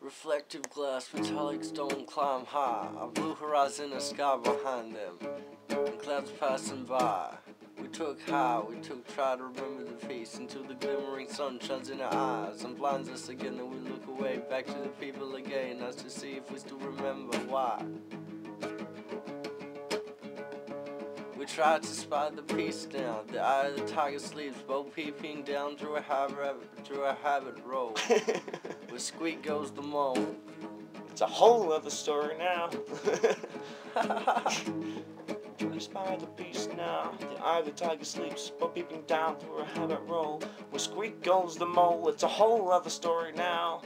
Reflective glass, metallic stone climb high. A blue horizon, a sky behind them, and clouds passing by. We took high, we took try to remember the peace until the glimmering sun shines in our eyes and blinds us again. Then we look away, back to the people again, as to see if we still remember why. We tried to spy the peace now. The eye of the tiger sleeps, both peeping down through a habit, through a habit road. Where squeak goes the mole. It's a whole other story now. Spy the beast now. The eye of the tiger sleeps, but peeping down through a habit roll. Where squeak goes the mole. It's a whole other story now.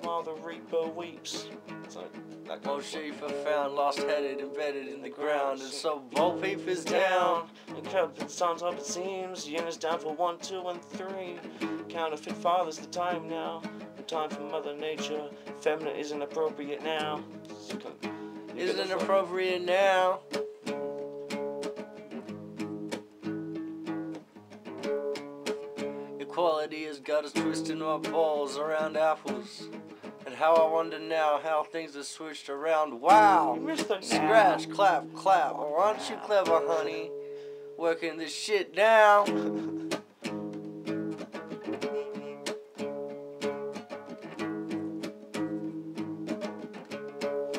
While the reaper weeps. It's like of sheep are found lost headed, embedded in the ground, and so Bo Peep is down. And counterfeits on top it seems. Yen is down for one, two, and three. Counterfeit father's the time now. The time for Mother Nature. Feminine isn't appropriate now. So kind of- you get the Isn't appropriate now. Equality has got us twisting our balls around apples. And how I wonder now how things have switched around. Wow! You missed the now. Scratch, clap, clap. Oh, aren't you clever, honey? Working this shit down.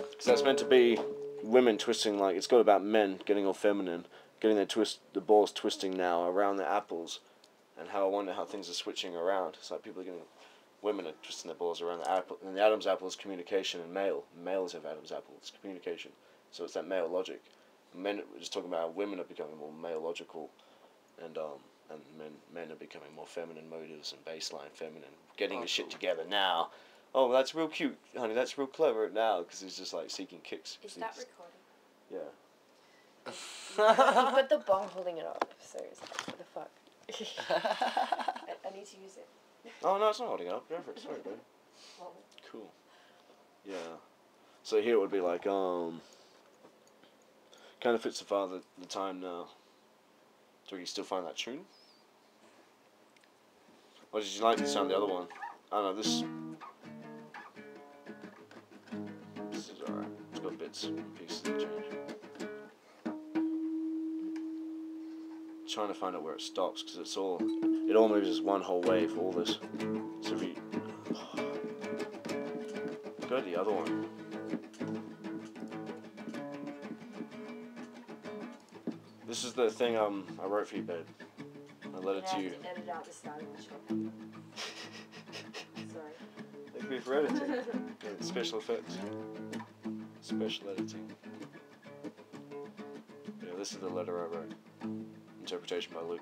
Because that's meant to be women twisting like it's got about men getting all feminine, getting their twist the balls twisting now around the apples, and how I wonder how things are switching around. It's like people are getting women are twisting their balls around the apple, and the Adam's apple is communication, and male males have Adam's apple, it's communication. So it's that male logic. Men we're just talking about how women are becoming more male logical, and um and men men are becoming more feminine motives and baseline feminine, getting Oh, the shit cool. together now. Oh, that's real cute, honey. That's real clever now because he's just like seeking kicks. Is that recording? yeah. you put the bong holding it up, so it's like, what the fuck? I, I need to use it. Oh no, it's not holding up. Go for it. Sorry. Well, Cool. Yeah. So here it would be like um. Kind of fits the father the time now. Do you still find that tune? Or did you like the sound of the other one? I don't know this. This is alright. It's got bits and pieces that change. Trying to find out where it stops because it's all. It all moves as one whole wave. All this. So if you go to the other one. This is the thing um I wrote for you, babe. I let it to you. have to edit out the starting and short. Sorry. Thank for editing. Yeah, special effects. Special editing. Yeah, this is the letter I wrote. Interpretation by Luke.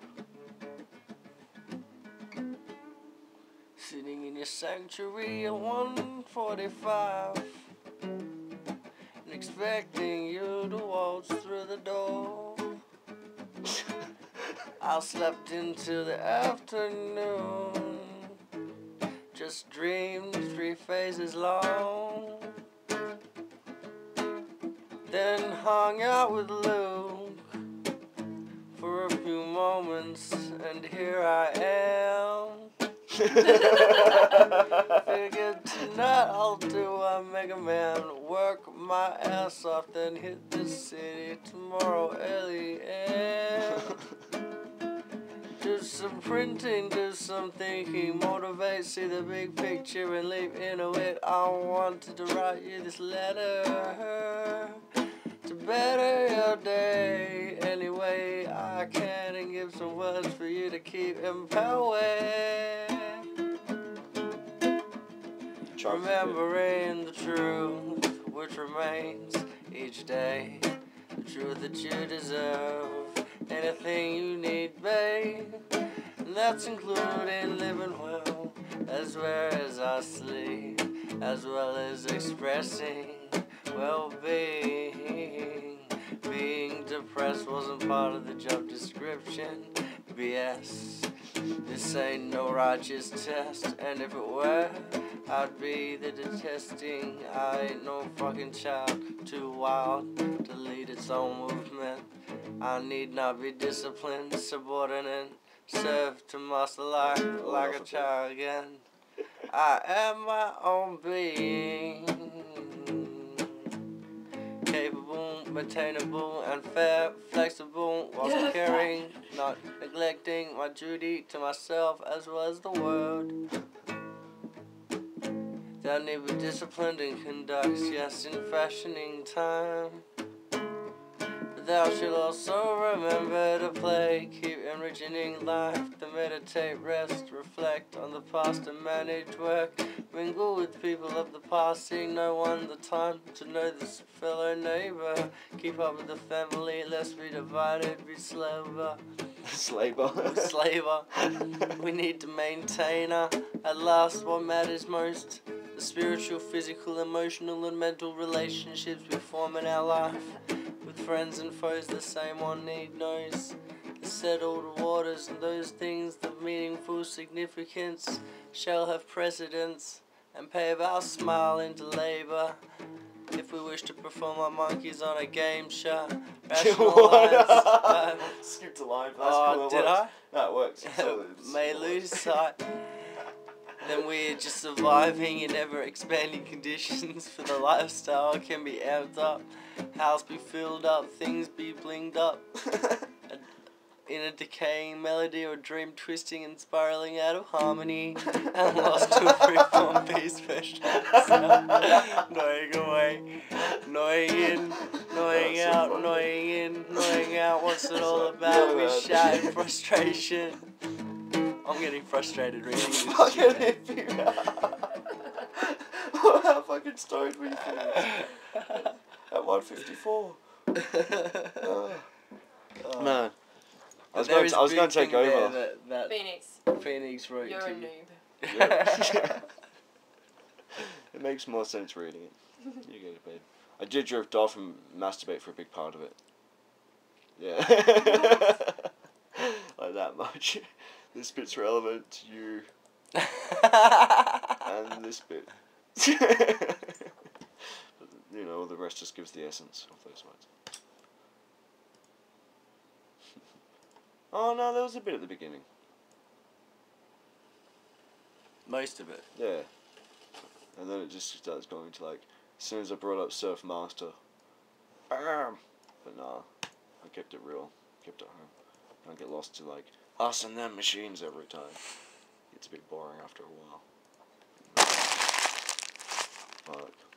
Sitting in your sanctuary at 145 and expecting you to waltz through the door. I slept into the afternoon, just dreamed three phases long. Then hung out with Luke for a few moments, and here I am. Figured tonight I'll do a Mega Man, work my ass off, then hit the city tomorrow early and do some printing, do some thinking, motivate, see the big picture and leap into it. I wanted to write you this letter to better your day any way I can and give some words for you to keep empowered. Remembering the truth which remains each day, the truth that you deserve, anything you need, babe. And that's including living well, as well as I sleep, as well as expressing well being, being depressed. wasn't part of the job description. BS. This ain't no righteous test, and if it were, I'd be the detesting. I ain't no fucking child, too wild to lead its own movement. I need not be disciplined, subordinate, serve to master life like a child again. I am my own being, maintainable, and fair, flexible, whilst caring, not neglecting my duty to myself as well as the world. Thou need be disciplined in conducts, yes, in fashioning time. Thou shalt also remember to play, keep enriching life, to meditate, rest, reflect on the past and manage work. Mingle with people of the past, seeing no one the time to know this fellow neighbor. Keep up with the family, lest be divided, be slaver. Slaver. slaver. We need to maintain uh, at last what matters most the spiritual, physical, emotional, and mental relationships we form in our life. Friends and foes, the same one need knows. The settled waters and those things of meaningful significance shall have precedence and pave our smile into labor. If we wish to perform our monkeys on a game show, rationalize. uh, Skipped a line. That's Oh, cool, it did works. I? No, it works. It's- may lose sight. Then we're just surviving in ever expanding conditions for the lifestyle can be amped up, house be filled up, things be blinged up. In a decaying melody or dream twisting and spiraling out of harmony and lost to a freeform beast version. Knowing away, knowing in, knowing out, knowing in, knowing out. What's it all about? We shout in frustration. I'm getting frustrated reading this. Fucking hippie. How fucking stoned we? At 154. Oh, ah. Oh. Ah. man. I was going to, I was going to take over. That, that Phoenix, Phoenix wrote you're to a noob. Yeah. it makes more sense reading it. You get it, babe. I did drift off and masturbate for a big part of it. Yeah. like that much. This bit's relevant to you and this bit. But, you know, the rest just gives the essence of those words. oh no, there was a bit at the beginning. Most of it. Yeah. And then it just starts going to like, as soon as I brought up Surf Master, bam! But nah, I kept it real, kept it home. I get lost to like us and them machines every time. It's a bit boring after a while. Fuck.